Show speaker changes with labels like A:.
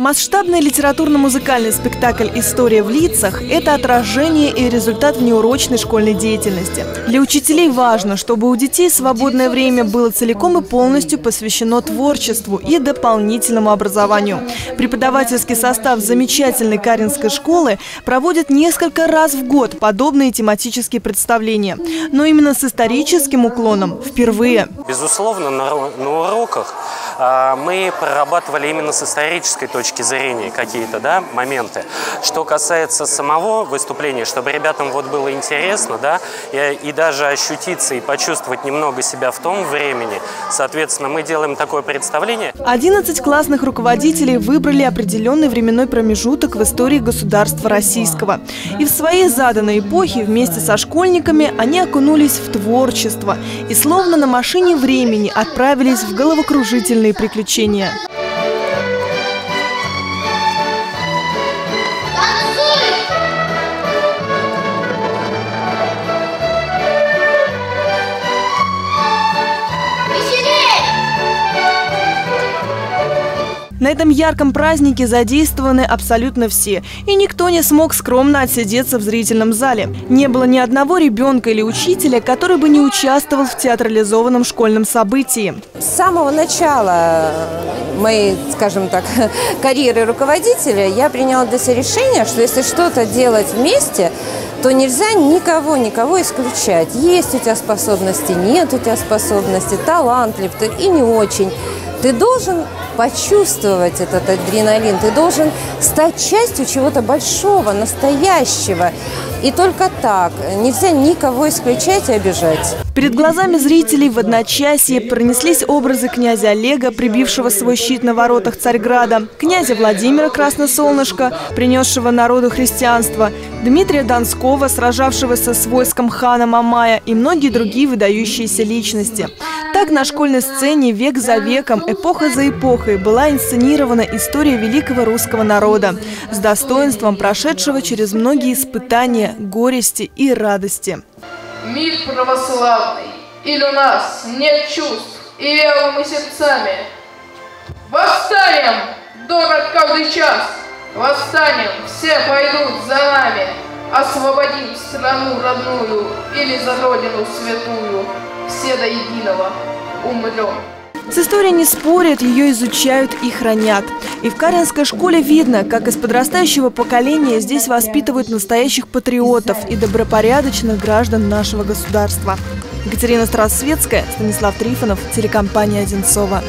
A: Масштабный литературно-музыкальный спектакль «История в лицах» – это отражение и результат внеурочной школьной деятельности. Для учителей важно, чтобы у детей свободное время было целиком и полностью посвящено творчеству и дополнительному образованию. Преподавательский состав замечательной Каринской школы проводит несколько раз в год подобные тематические представления. Но именно с историческим уклоном впервые.
B: Безусловно, на, на уроках мы прорабатывали именно с исторической точки зрения какие-то да, моменты. Что касается самого выступления, чтобы ребятам вот было интересно, да, и, и даже ощутиться и почувствовать немного себя в том времени, соответственно, мы делаем такое представление.
A: 11 классных руководителей выбрали определенный временной промежуток в истории государства российского. И в своей заданной эпохе вместе со школьниками они окунулись в творчество и словно на машине времени отправились в головокружительный приключения. На этом ярком празднике задействованы абсолютно все. И никто не смог скромно отсидеться в зрительном зале. Не было ни одного ребенка или учителя, который бы не участвовал в театрализованном школьном событии.
C: С самого начала моей, скажем так, карьеры руководителя я приняла для себя решение, что если что-то делать вместе, то нельзя никого, никого исключать. Есть у тебя способности, нет у тебя способности, талантлив ты и не очень. Ты должен почувствовать этот адреналин, ты должен стать частью чего-то большого, настоящего. И только так. Нельзя никого исключать и обижать.
A: Перед глазами зрителей в одночасье пронеслись образы князя Олега, прибившего свой щит на воротах Царьграда, князя Владимира Красносолнышко, принесшего народу христианство, Дмитрия Донского, сражавшегося с войском хана Мамая и многие другие выдающиеся личности. Так на школьной сцене век за веком, эпоха за эпохой была инсценирована история великого русского народа с достоинством прошедшего через многие испытания, горести и радости.
D: Мир православный, или у нас нет чувств, и вялыми сердцами. Восстанем, дорог каждый час, восстанем, все пойдут за нами, освободим страну родную или за родину святую все до единого умрем.
A: С историей не спорят, ее изучают и хранят. И в Каринской школе видно, как из подрастающего поколения здесь воспитывают настоящих патриотов и добропорядочных граждан нашего государства. Екатерина Страсветская, Станислав Трифонов, телекомпания «Одинцова».